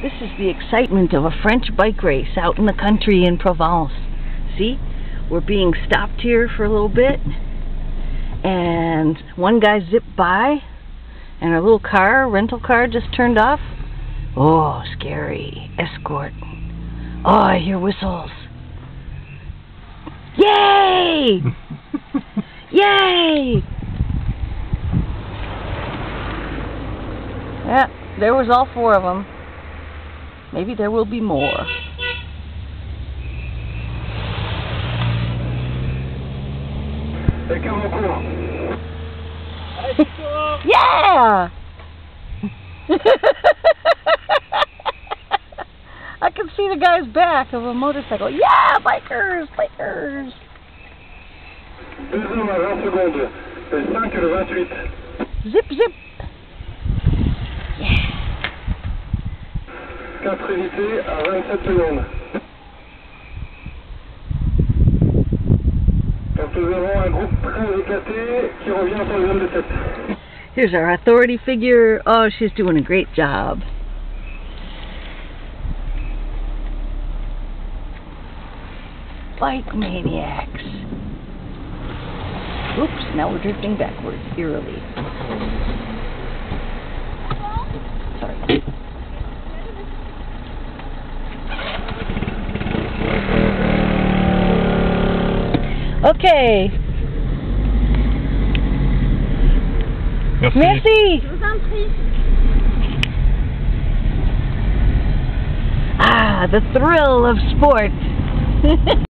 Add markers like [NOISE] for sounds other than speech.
This is the excitement of a French bike race out in the country in Provence. See, we're being stopped here for a little bit, and one guy zipped by, and our little car, rental car, just turned off. Oh, scary. Escort. Oh, I hear whistles. Yay! [LAUGHS] Yay! Yeah, there was all four of them. Maybe there will be more. [LAUGHS] yeah! [LAUGHS] I can see the guy's back of a motorcycle. Yeah, bikers, bikers. Zip hommes à 20 secondes. Le 5 et le 28. Zip, zip. Yeah. 4 à 27 secondes. Donc nous un groupe très éclaté qui revient sur de 7. Here's our authority figure. Oh, she's doing a great job. Bike maniacs. Oops, now we're drifting backwards eerily. Okay. Merci. Merci. Je vous en prie. Ah, the thrill of sport. [LAUGHS]